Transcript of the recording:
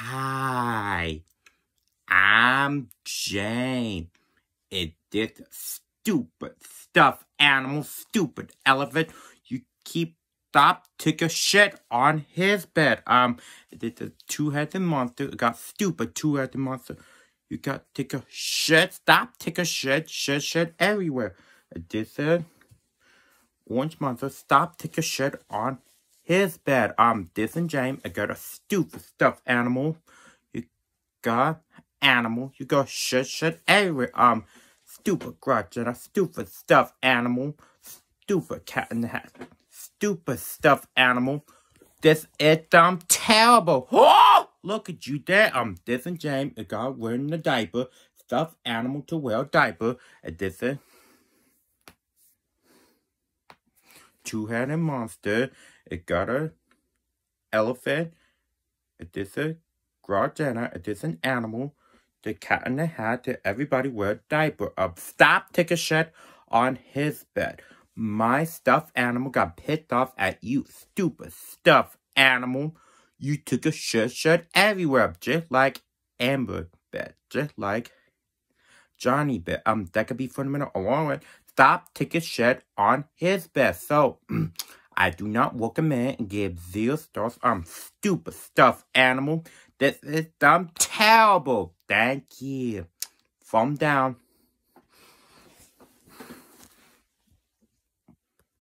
Hi, I'm Jane. It did stupid stuff, animal, stupid elephant. You keep stop take a shit on his bed. Um, the, the two-headed monster It got stupid two-headed monster. You got take a shit. Stop take a shit, shit, shit everywhere. This uh, orange monster. Stop take a shit on his bed. Um, this and James, I got a stupid stuffed animal. You got animal. You got shit, shit everywhere. Um, stupid grudge and a stupid stuffed animal. Stupid cat in the hat. Stupid stuffed animal. This it I'm terrible. Oh, look at you there. Um, this and James, I got wearing the diaper. Stuffed animal to wear diaper. And this is two-headed monster. It got a elephant. It is a Grogena. It is an animal. The cat in the hat. That everybody wear diaper up. Stop take a shit on his bed. My stuffed animal got pissed off at you, stupid stuffed animal. You took a shit shit everywhere, just like Amber bed, just like Johnny bed. Um, that could be fundamental along with stop taking shit on his bed. So, I do not recommend and give zero stars. I'm stupid stuff, animal. This is dumb terrible. Thank you. Thumb down.